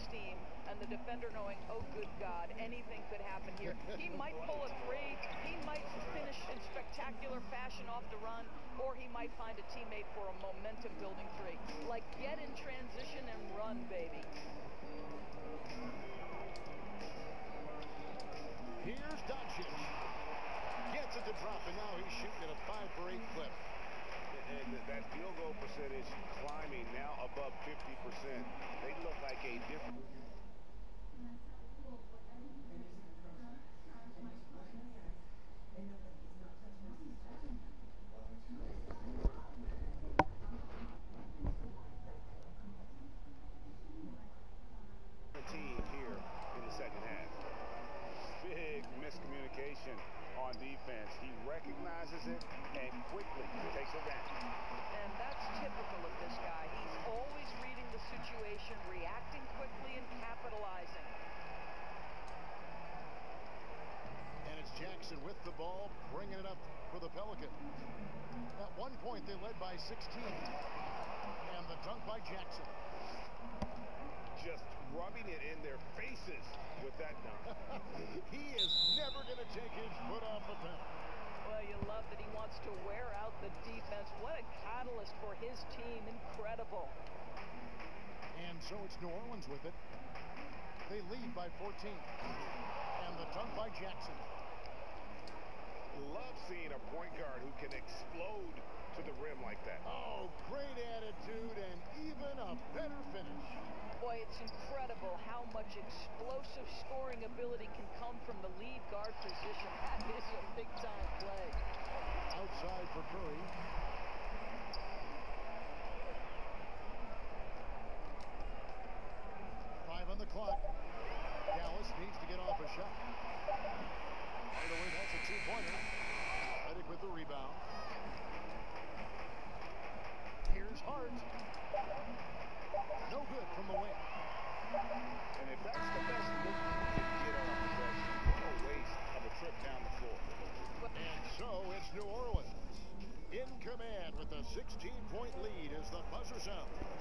steam and the defender knowing, oh, good God, anything could happen here. He might pull a three, he might finish in spectacular fashion off the run, or he might find a teammate for a momentum-building three. Like, get in transition and run, baby. Here's Doncic. Gets it to drop, and now he's shooting at a 5 for 8 clip. And that field goal percentage climbing now above 50%. Recognizes it and quickly takes advantage. And that's typical of this guy. He's always reading the situation, reacting quickly, and capitalizing. And it's Jackson with the ball, bringing it up for the Pelican. At one point, they led by 16. And the dunk by Jackson. Just rubbing it in their faces with that dunk. he is never going to take his foot off the pedal. Well, you love that he wants to wear out the defense. What a catalyst for his team. Incredible. And so it's New Orleans with it. They lead by 14. And the dunk by Jackson. Love seeing a point guard who can explode to the rim like that. Oh, great attitude and even a better finish. Boy, it's incredible how much explosive scoring ability can come from the lead guard position. That is a big-time play. Outside for Curry. Five on the clock. Dallas needs to get off a shot. Right away, that's a two-pointer. With the rebound. Here's Hart. No good from the wing. And if that's the best look you can get on a possession, what a waste of a trip down the floor. And so it's New Orleans in command with a 16-point lead as the buzzer sounds.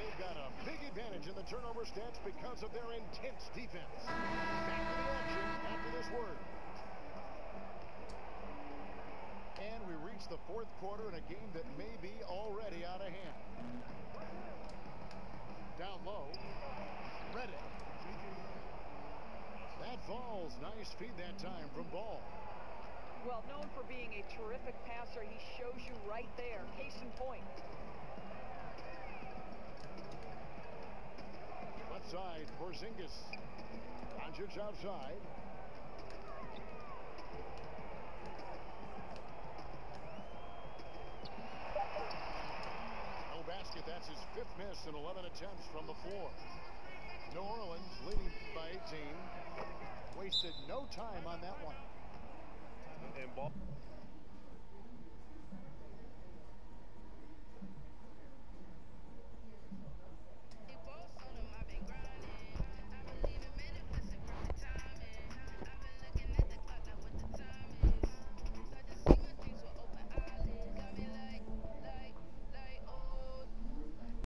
They've got a big advantage in the turnover stats because of their intense defense. Back to the action after this word. And we reach the fourth quarter in a game that may be already out of hand. Down low. Redick. That falls. Nice feed that time from Ball. Well, known for being a terrific passer, he shows you right there. Case in point. Left side, Porzingis. Doncic outside. No basket. That's his fifth miss in 11 attempts from the floor. New Orleans leading by 18. Wasted no time on that one. And ball.